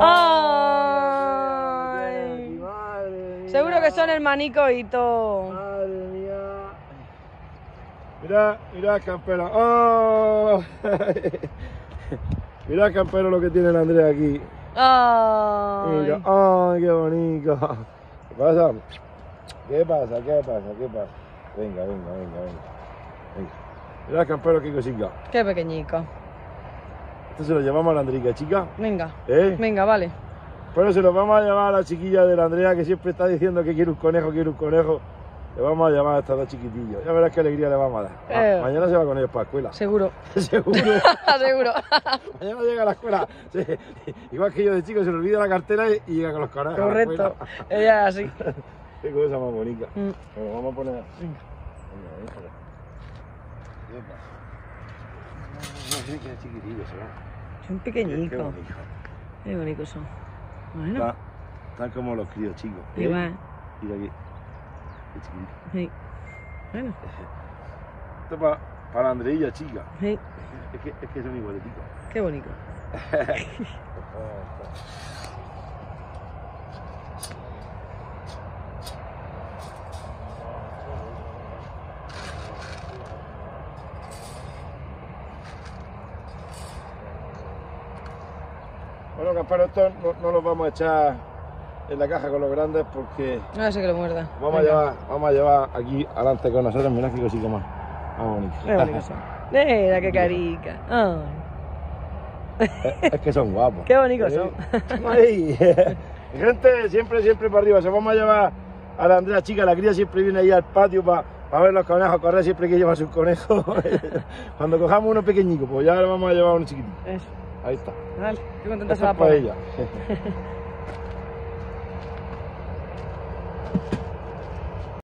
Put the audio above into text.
¡Ay! Madre. Seguro que son hermanicos y todo. Madre mía. Mira, mira, campero. ¡Oh! mira, campero, lo que tiene el Andrea aquí. Mira, ¡Ay! ¡ay, qué bonito! ¿Qué pasa? ¿Qué pasa? ¿Qué pasa? ¿Qué pasa? Venga, venga, venga, venga. venga. Mira, campero, qué cosita. ¡Qué pequeñico! Esto se lo llevamos a la Andrica, chica. Venga, ¿Eh? venga, vale. Bueno, se lo vamos a llamar a la chiquilla de la Andrea que siempre está diciendo que quiere un conejo, quiere un conejo. Le vamos a llamar a estos dos chiquitillos. Ya verás qué alegría le vamos a dar. Ma- Eh. Mañana se va con ellos para la escuela. Seguro. Seguro. Seguro. Mañana llega a la escuela. Sí. Igual que yo de chico, se le olvida la cartera y llega con los conejos. Correcto. Ella es así. Qué cosa más bonita. Mm. Bueno, vamos a poner. Venga. Venga, déjalo. Epa. Mira qué chiquitillos se van. Son Qué, qué pequeñicos. bonito. Qué bonitos son. Bueno, Está- Están como los críos chicos. igual. Mira aquí. Qué chiquitito. Sí. Bueno, Esto es para, para la Andreilla, chica. sí. Es que, es que son igualetitos. Qué bonito. Bueno, Campero, esto no, no los vamos a echar en la caja con los grandes porque No sé que lo muerda. vamos a llevar, vamos a llevar aquí adelante con nosotros. Mirad qué cosita más. Más bonito. Qué bonitos son. Mira, qué carica. Es, es que son guapos. Qué bonitos Sí. son. Ay, gente, siempre, siempre para arriba. Se vamos a llevar a la Andrea chica, la cría siempre viene ahí al patio para ver los conejos correr, siempre que llevar sus conejos. Cuando cojamos uno pequeñico, pues ya le vamos a llevar uno chiquitito. Eso. Ahí está. Vale. Qué contenta se Esto va a poner. ella.